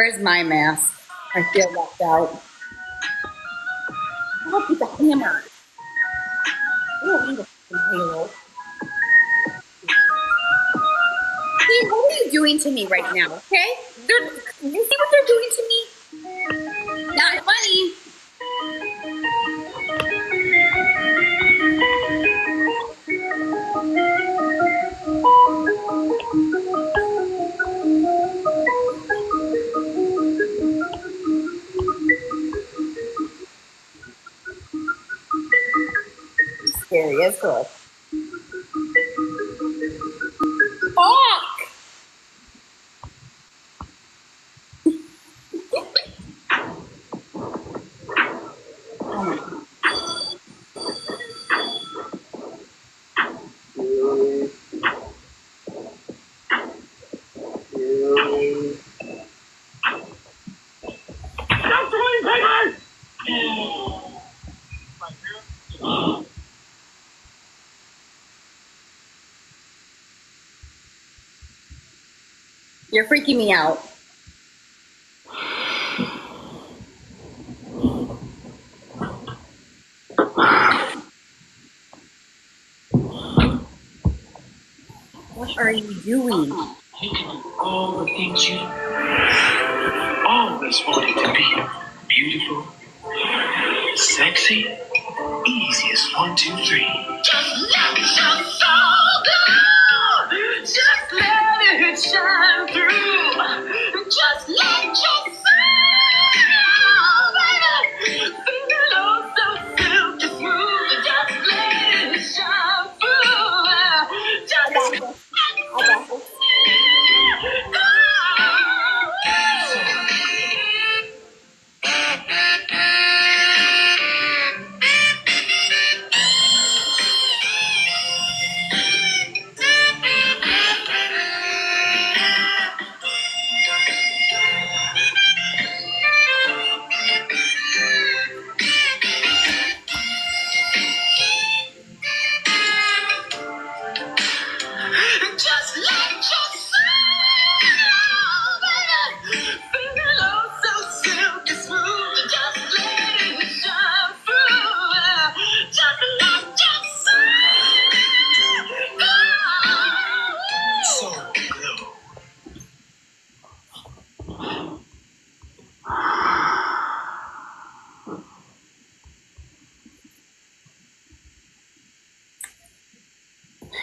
Where's my mask? I feel left out. Help with the hammer. I don't need a halo. See, what are you doing to me right now? Okay? They're, you see what they're doing to me? Not funny. Scary as fuck. You're freaking me out. What are you doing? You can do all the things you always wanted to be. Beautiful, sexy, easy as one, two, three. Just let your soul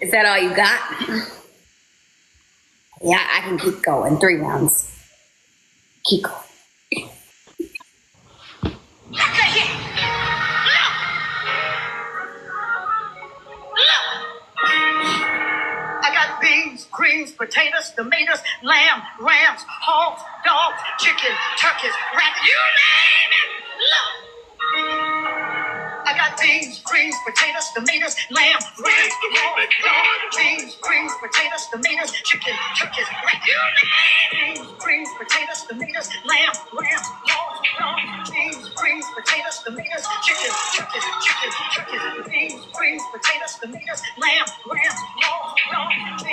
Is that all you got? Yeah, I can keep going. Three rounds. Keep going. Look at here. Look. Look. I got beans, greens, potatoes, tomatoes, lamb, rams, hogs, dogs, chicken, turkeys, rabbits, you name it. Look. Beans, greens, potatoes, tomatoes, lamb, rams, hogs, dogs, beans, greens, potatoes, tomatoes, chicken, you name. Beans, greens, potatoes, tomatoes, lamb, rams, hogs, dogs, beans, greens, potatoes, tomatoes, chicken, turkeys, chicken, turkeys, beans, greens, potatoes, tomatoes, lamb, hogs, dogs, greens,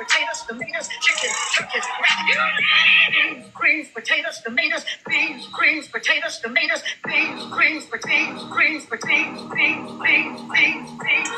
potatoes, tomatoes, chicken, turkeys. Beans, greens, potatoes, tomatoes, beans, greens, potatoes, tomatoes, beans, greens, potatoes, greens, potatoes, beans, beans, beans, beans,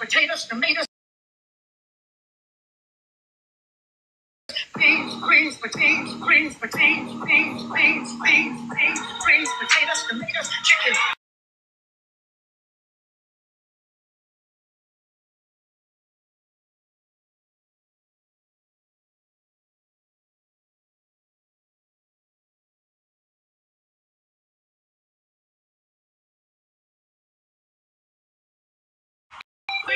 potatoes, tomatoes, beans, greens, potatoes, greens, potatoes, beans, beans, beans, beans, greens, potatoes, tomatoes, chicken.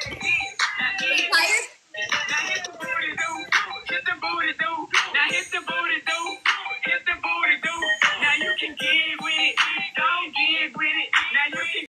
to